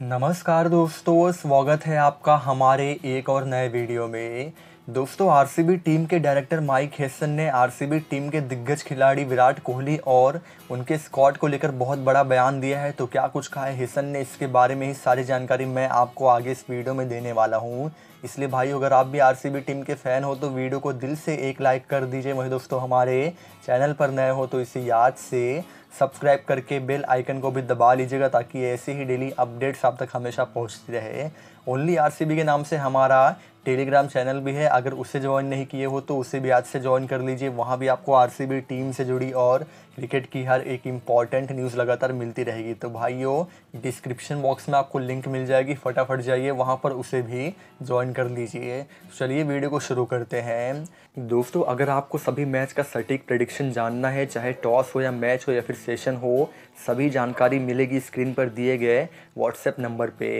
नमस्कार दोस्तों, स्वागत है आपका हमारे एक और नए वीडियो में। दोस्तों, आरसीबी टीम के डायरेक्टर माइक हेसन ने आरसीबी टीम के दिग्गज खिलाड़ी विराट कोहली और उनके स्क्वाड को लेकर बहुत बड़ा बयान दिया है। तो क्या कुछ कहा है हेसन ने? इसके बारे में ही सारी जानकारी मैं आपको आगे इस वीडियो में देने वाला हूँ। इसलिए भाई, अगर आप भी आरसीबी टीम के फ़ैन हो तो वीडियो को दिल से एक लाइक कर दीजिए। वही दोस्तों, हमारे चैनल पर नए हो तो इसे याद से सब्सक्राइब करके बेल आइकन को भी दबा लीजिएगा, ताकि ऐसे ही डेली अपडेट्स आप तक हमेशा पहुँचती रहे। ओनली आरसीबी के नाम से हमारा टेलीग्राम चैनल भी है। अगर उसे ज्वाइन नहीं किए हो तो उसे भी आज से ज्वाइन कर लीजिए। वहाँ भी आपको आरसीबी टीम से जुड़ी और क्रिकेट की हर एक इंपॉर्टेंट न्यूज़ लगातार मिलती रहेगी। तो भाइयों डिस्क्रिप्शन बॉक्स में आपको लिंक मिल जाएगी। फटाफट जाइए, वहाँ पर उसे भी ज्वाइन कर लीजिए। चलिए वीडियो को शुरू करते हैं। दोस्तों, अगर आपको सभी मैच का सटीक प्रडिक्शन जानना है, चाहे टॉस हो या मैच हो या फिर सेशन हो, सभी जानकारी मिलेगी स्क्रीन पर दिए गए व्हाट्सएप नंबर पे।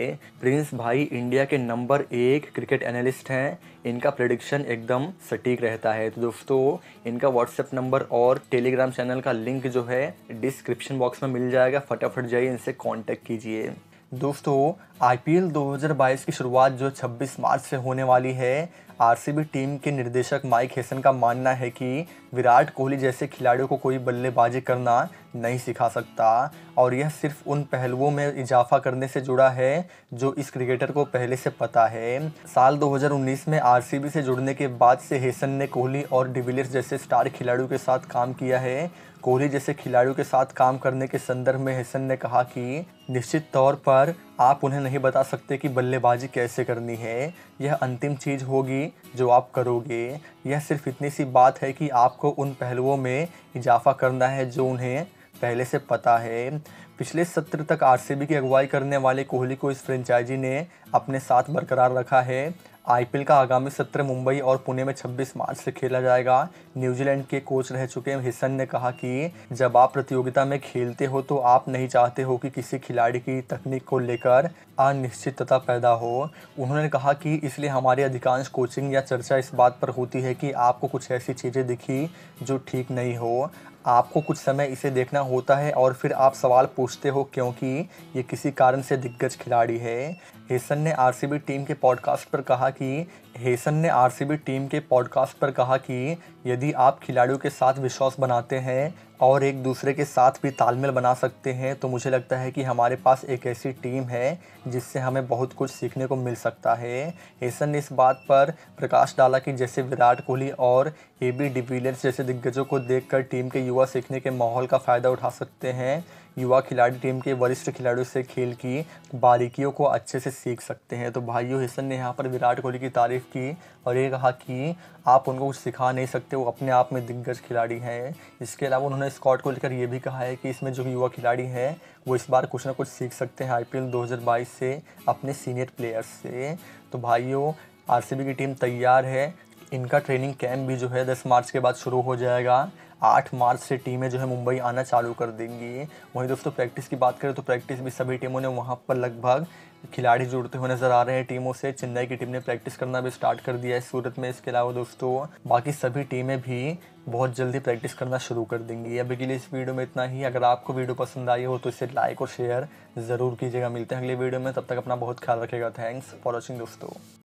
प्रिंस भाई इंडिया के नंबर एक क्रिकेट एनालिस्ट हैं। इनका प्रडिक्शन एकदम सटीक रहता है। तो दोस्तों, इनका व्हाट्सएप नंबर और टेलीग्राम चैनल का लिंक जो है डिस्क्रिप्शन बॉक्स में मिल जाएगा। फटाफट जाइए इनसे कांटेक्ट कीजिए। दोस्तों आईपीएल 2022 की शुरुआत जो 26 मार्च से होने वाली है आरसीबी टीम के निर्देशक माइक हेसन का मानना है कि विराट कोहली जैसे खिलाड़ियों को कोई बल्लेबाजी करना नहीं सिखा सकता। और यह सिर्फ़ उन पहलुओं में इजाफा करने से जुड़ा है, जो इस क्रिकेटर को पहले से पता है। साल 2019 में आरसीबी से जुड़ने के बाद से हेसन ने कोहली और डिविलियर्स जैसे स्टार खिलाड़ियों के साथ काम किया है। कोहली जैसे खिलाड़ियों के साथ काम करने के संदर्भ में हेसन ने कहा कि निश्चित तौर पर आप उन्हें नहीं बता सकते कि बल्लेबाजी कैसे करनी है। यह अंतिम चीज़ होगी जो आप करोगे। यह सिर्फ़ इतनी सी बात है कि आपको उन पहलुओं में इजाफा करना है जो उन्हें पहले से पता है। पिछले सत्र तक आरसीबी की अगुवाई करने वाले कोहली को इस फ्रेंचाइजी ने अपने साथ बरकरार रखा है। आईपीएल का आगामी सत्र मुंबई और पुणे में 26 मार्च से खेला जाएगा। न्यूजीलैंड के कोच रह चुके हिसन ने कहा कि जब आप प्रतियोगिता में खेलते हो तो आप नहीं चाहते हो कि किसी खिलाड़ी की तकनीक को लेकर अनिश्चितता पैदा हो। उन्होंने कहा कि इसलिए हमारी अधिकांश कोचिंग या चर्चा इस बात पर होती है कि आपको कुछ ऐसी चीज़ें दिखी जो ठीक नहीं हो। आपको कुछ समय इसे देखना होता है और फिर आप सवाल पूछते हो, क्योंकि ये किसी कारण से दिग्गज खिलाड़ी है। हेसन ने आरसीबी टीम के पॉडकास्ट पर कहा कि, हेसन ने आरसीबी टीम के पॉडकास्ट पर कहा कि, यदि आप खिलाड़ियों के साथ विश्वास बनाते हैं और एक दूसरे के साथ भी तालमेल बना सकते हैं तो मुझे लगता है कि हमारे पास एक ऐसी टीम है जिससे हमें बहुत कुछ सीखने को मिल सकता है। हेसन ने इस बात पर प्रकाश डाला कि जैसे विराट कोहली और ए बी डिविलियर्स जैसे दिग्गजों को देखकर टीम के युवा सीखने के माहौल का फ़ायदा उठा सकते हैं युवा खिलाड़ी टीम के वरिष्ठ खिलाड़ियों से खेल की, बारीकियों को अच्छे से सीख सकते हैं। तो भाइयों, हिसन ने यहाँ पर विराट कोहली की तारीफ़ की और ये कहा कि आप उनको कुछ सिखा नहीं सकते, वो अपने आप में दिग्गज खिलाड़ी हैं। इसके अलावा उन्होंने स्कॉट को लेकर ये भी कहा है कि इसमें जो युवा खिलाड़ी हैं, वो इस बार कुछ ना कुछ सीख सकते हैं आई 2022 से अपने सीनियर प्लेयर्स से। तो भाइयों, आरसीबी की टीम तैयार है। इनका ट्रेनिंग कैंप भी जो है 10 मार्च के बाद शुरू हो जाएगा। आठ मार्च से टीमें जो है मुंबई आना चालू कर देंगी। वहीं दोस्तों, प्रैक्टिस की बात करें तो प्रैक्टिस भी सभी टीमों ने वहाँ पर लगभग खिलाड़ी जुड़ते हुए नज़र आ रहे हैं। टीमों से चेन्नई की टीम ने प्रैक्टिस करना भी स्टार्ट कर दिया है सूरत में। इसके अलावा दोस्तों, बाकी सभी टीमें भी बहुत जल्दी प्रैक्टिस करना शुरू कर देंगी। अभी के लिए इस वीडियो में इतना ही। अगर आपको वीडियो पसंद आई हो तो इसे लाइक और शेयर ज़रूर कीजिएगा। मिलते हैं अगले वीडियो में। तब तक अपना बहुत ख्याल रखेगा थैंक्स फॉर वॉचिंग दोस्तों।